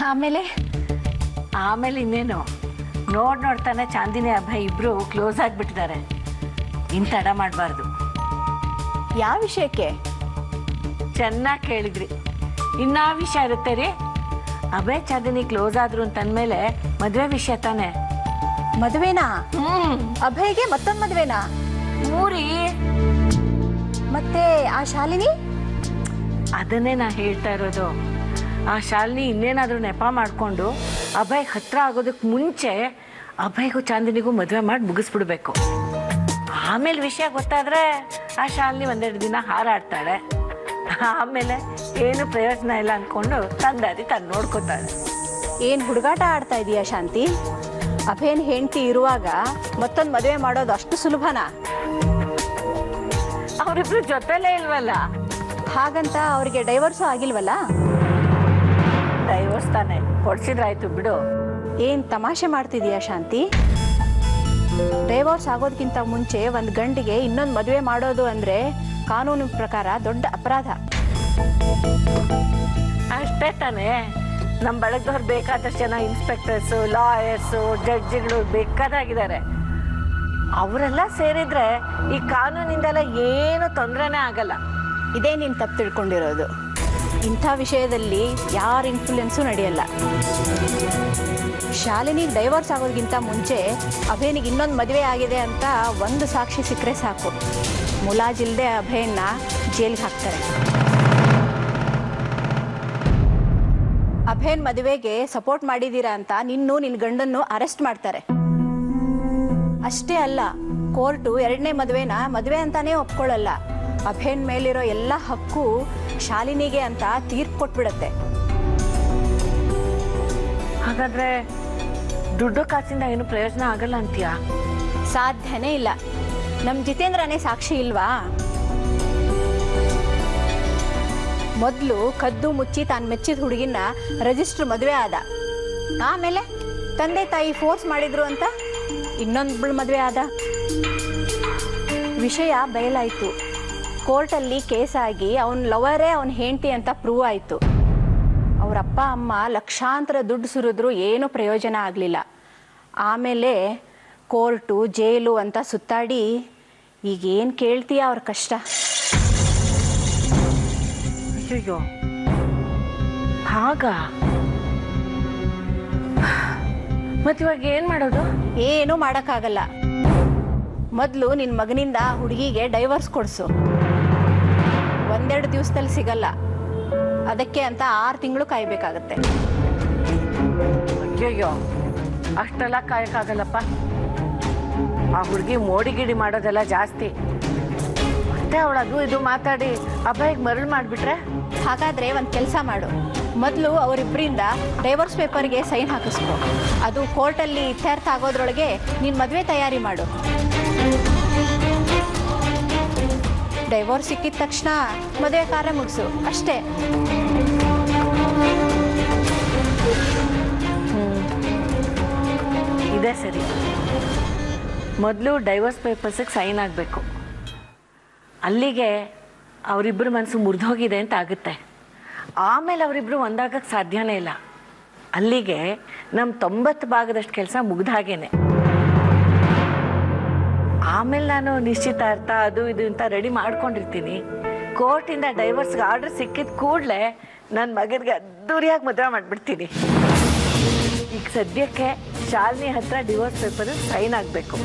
ಆಮೇಲೆ ಆಮೇಲೆ ಇನ್ನೇನು? ನೋಡ್ ನೋಡ್ತಾನೆ ಚಾಂದಿನಿ ಅಭಯ್ ಇಬ್ರು ಕ್ಲೋಸ್ ಆಗಿಬಿಟ್ಟಿದ್ದಾರೆ. ಇನ್ ತಡ ಮಾಡಬಾರ್ದು. ಯಾವ ವಿಷಯಕ್ಕೆ? ಚೆನ್ನಾಗಿ ಕೇಳಿದ್ರಿ. ಇನ್ನಾ ವಿಷಯ ಇರುತ್ತೆ ರೀ. ಅಭಯ್ ಚಾಂದಿನಿ ಕ್ಲೋಸ್ ಆದ್ರು ಅಂತಂದ್ಮೇಲೆ ಮದುವೆ ವಿಷಯ ತಾನೆ. ಮದುವೆನಾ? ಹ್ಮ್. ಅಭಯ್ಗೆ ಮತ್ತೊಂದು ಮದುವೆನಾ? ಮೂರಿ. ಮತ್ತೆ ಆ ಶಾಲಿನಿ? ಅದನ್ನೇ ನಾ ಹೇಳ್ತಾ ಇರೋದು. ಆ ಶಾಲಿನಿ ಇನ್ನೇನಾದರೂ ನೆಪ ಮಾಡಿಕೊಂಡು ಅಭಯ್ ಹತ್ರ ಆಗೋದಕ್ಕೆ ಮುಂಚೆ ಅಭಯ್ಗೂ ಚಾಂದಿನಿಗೂ ಮದುವೆ ಮಾಡಿ ಮುಗಿಸ್ಬಿಡ್ಬೇಕು. ಆಮೇಲೆ ವಿಷಯ ಗೊತ್ತಾದರೆ ಆ ಶಾಲಿನಿ ಒಂದೆರಡು ದಿನ ಹಾರಾಡ್ತಾಳೆ. ಆಮೇಲೆ ಏನು ಪ್ರಯೋಜನ ಇಲ್ಲ ಅಂದ್ಕೊಂಡು ತಂದಾದಿ ತಾನು ನೋಡ್ಕೊತಾಳೆ. ಏನು ಹುಡುಗಾಟ ಆಡ್ತಾ ಇದೀಯಾ ಶಾಂತಿ? ಅಭಯನ್ ಹೆಂಡತಿ ಇರುವಾಗ ಮತ್ತೊಂದು ಮದುವೆ ಮಾಡೋದು ಅಷ್ಟು ಸುಲಭನಾ? ಅವರಿಬ್ರು ಜೊತೆಲೇ ಇಲ್ವಲ್ಲ? ಹಾಗಂತ ಅವರಿಗೆ ಡೈವರ್ಸು ಆಗಿಲ್ವಲ್ಲ? ತಾನೆ ಕೊಡ್ಸಿದ್ರಾಯ್ತು ಬಿಡು. ಏನ್ ತಮಾಷೆ ಮಾಡ್ತಿದೀಯಾ ಶಾಂತಿ? ಡೈವೋರ್ಸ್ ಆಗೋದಕ್ಕಿಂತ ಮುಂಚೆ ಒಂದು ಗಂಡಿಗೆ ಇನ್ನೊಂದು ಮದುವೆ ಮಾಡೋದು ಅಂದ್ರೆ ಕಾನೂನು ಪ್ರಕಾರ ದೊಡ್ಡ ಅಪರಾಧ. ಅಷ್ಟೇ ತಾನೇ. ನಮ್ಮ ಬಳಗದವ್ರು ಬೇಕಾದಷ್ಟು ಜನ ಇನ್ಸ್ಪೆಕ್ಟರ್ಸು ಲಾಯರ್ಸು ಜಡ್ಜ್ಗಳು ಬೇಕಾದಾಗಿದ್ದಾರೆ. ಅವರೆಲ್ಲ ಸೇರಿದ್ರೆ ಈ ಕಾನೂನಿಂದೆಲ್ಲ ಏನು ತೊಂದರೆನೇ ಆಗಲ್ಲ. ಇದೇ ನೀನು ತಪ್ಪು ತಿಳ್ಕೊಂಡಿರೋದು. ಇಂಥ ವಿಷಯದಲ್ಲಿ ಯಾರ ಇನ್ಫ್ಲುಯೆನ್ಸು ನಡೆಯಲ್ಲ. ಶಾಲಿನಿಗೆ ಡೈವರ್ಸ್ ಆಗೋದಕ್ಕಿಂತ ಮುಂಚೆ ಅಭಯನಿಗೆ ಇನ್ನೊಂದು ಮದುವೆ ಆಗಿದೆ ಅಂತ ಒಂದು ಸಾಕ್ಷಿ ಸಿಕ್ಕರೆ ಸಾಕು. ಮುಲಾಜಿಲ್ಲದೆ ಅಭಯನ್ನ ಜೈಲಿಗೆ ಹಾಕ್ತಾರೆ. ಅಭಯನ್ ಮದುವೆಗೆ ಸಪೋರ್ಟ್ ಮಾಡಿದ್ದೀರಾ ಅಂತ ನಿನ್ನೂ ನಿನ್ನ ಗಂಡನ್ನು ಅರೆಸ್ಟ್ ಮಾಡ್ತಾರೆ. ಅಷ್ಟೇ ಅಲ್ಲ ಕೋರ್ಟು ಎರಡನೇ ಮದುವೆನ ಮದುವೆ ಅಂತಾನೇ ಒಪ್ಕೊಳ್ಳಲ್ಲ. ಅಭಯನ್ ಮೇಲಿರೋ ಎಲ್ಲ ಹಕ್ಕು ಶಾಲಿನಿಗೆ ಅಂತ ತೀರ್ಪು ಕೊಟ್ಬಿಡತ್ತೆ. ಹಾಗಾದ್ರೆ ದುಡ್ಡು ಕಾಸಿಂದ ಏನು ಪ್ರಯೋಜನ ಆಗಲ್ಲ ಅಂತೀಯಾ? ಸಾಧ್ಯನೇ ಇಲ್ಲ. ನಮ್ಮ ಜಿತೇಂದ್ರನೇ ಸಾಕ್ಷಿ ಇಲ್ವಾ? ಮೊದಲು ಕದ್ದು ಮುಚ್ಚಿ ತಾನು ಮೆಚ್ಚಿದ ಹುಡುಗಿನ ರೆಜಿಸ್ಟರ್ ಮದುವೆ ಆದ. ಆಮೇಲೆ ತಂದೆ ತಾಯಿ ಫೋರ್ಸ್ ಮಾಡಿದ್ರು ಅಂತ ಇನ್ನೊಂದು ಮದುವೆ ಆದ. ವಿಷಯ ಬಯಲಾಯಿತು. ಕೋರ್ಟಲ್ಲಿ ಕೇಸ್ ಆಗಿ ಅವನ ಲವರೇ ಅವನ ಹೆಂಡತಿ ಅಂತ ಪ್ರೂವ್ ಆಯಿತು. ಅವ್ರ ಅಪ್ಪ ಅಮ್ಮ ಲಕ್ಷಾಂತರ ದುಡ್ಡು ಸುರಿದ್ರು ಏನೂ ಪ್ರಯೋಜನ ಆಗಲಿಲ್ಲ. ಆಮೇಲೆ ಕೋರ್ಟು ಜೈಲು ಅಂತ ಸುತ್ತಾಡಿ ಈಗೇನು ಕೇಳ್ತೀಯ ಅವ್ರ ಕಷ್ಟ? ಅಯ್ಯೋ ಹಾಗ ಮತ್ತಿವಾಗ ಏನು ಮಾಡೋದು? ಏನೂ ಮಾಡೋಕ್ಕಾಗಲ್ಲ. ಮೊದಲು ನಿನ್ನ ಮಗನಿಂದ ಹುಡುಗಿಗೆ ಡೈವರ್ಸ್ ಕೊಡಿಸು. ಒಂದೆರಡು ದಿವಸದಲ್ಲಿ ಸಿಗಲ್ಲ. ಅದಕ್ಕೆ ಅಂತ ಆರು ತಿಂಗಳು ಕಾಯ್ಬೇಕಾಗತ್ತೆ. ಅಯ್ಯಯ್ಯೋ ಅಷ್ಟೆಲ್ಲ ಕಾಯಕ್ಕಾಗಲ್ಲಪ್ಪ? ಆ ಹುಡುಗಿ ಮೋಡಿಗಿಡಿ ಮಾಡೋದೆಲ್ಲ ಜಾಸ್ತಿ. ಮತ್ತೆ ಅವಳು ಅದು ಇದು ಮಾತಾಡಿ ಅಬ್ಬಾಯಿಗೆ ಮರಳು ಮಾಡಿಬಿಟ್ರೆ? ಹಾಗಾದ್ರೆ ಒಂದು ಕೆಲಸ ಮಾಡು. ಮೊದಲು ಅವರಿಬ್ಬರಿಂದ ಡೈವರ್ಸ್ ಪೇಪರ್ಗೆ ಸೈನ್ ಹಾಕಿಸ್ಕೊ. ಅದು ಕೋರ್ಟಲ್ಲಿ ಇತ್ಯರ್ಥ ಆಗೋದ್ರೊಳಗೆ ನೀನು ಮದುವೆ ತಯಾರಿ ಮಾಡು. ಡೈವೋರ್ಸ್ ಸಿಕ್ಕಿದ ತಕ್ಷಣ ಮದುವೆ ಕಾರ್ಯ ಮುಗಿಸು, ಅಷ್ಟೇ. ಇದೇ ಸರಿ. ಮೊದಲು ಡೈವರ್ಸ್ ಪೇಪರ್ಸಿಗೆ ಸೈನ್ ಆಗಬೇಕು. ಅಲ್ಲಿಗೆ ಅವರಿಬ್ಬರ ಮನಸ್ಸು ಮುರಿದೋಗಿದೆ ಅಂತ ಆಗುತ್ತೆ. ಆಮೇಲೆ ಅವರಿಬ್ಬರು ಒಂದಾಗಕ್ಕೆ ಸಾಧ್ಯನೇ ಇಲ್ಲ. ಅಲ್ಲಿಗೆ ನಮ್ಮ ತೊಂಬತ್ತು ಭಾಗದಷ್ಟು ಕೆಲಸ ಮುಗ್ದ ಹಾಗೇನೆ. ಆಮೇಲೆ ನಾನು ನಿಶ್ಚಿತಾರ್ಥ ಅದು ಇದು ಅಂತ ರೆಡಿ ಮಾಡ್ಕೊಂಡಿರ್ತೀನಿ. ಕೋರ್ಟಿಂದ ಡೈವರ್ಸ್ಗೆ ಆರ್ಡರ್ ಸಿಕ್ಕಿದ ಕೂಡಲೇ ನನ್ನ ಮಗನಿಗೆ ಅದ್ದೂರಿಯಾಗಿ ಮದುವೆ ಮಾಡಿಬಿಡ್ತೀನಿ. ಈಗ ಸದ್ಯಕ್ಕೆ ಶಾಲಿನಿ ಹತ್ರ ಡಿವೋರ್ಸ್ ಪೇಪರ್ ಸೈನ್ ಆಗಬೇಕು.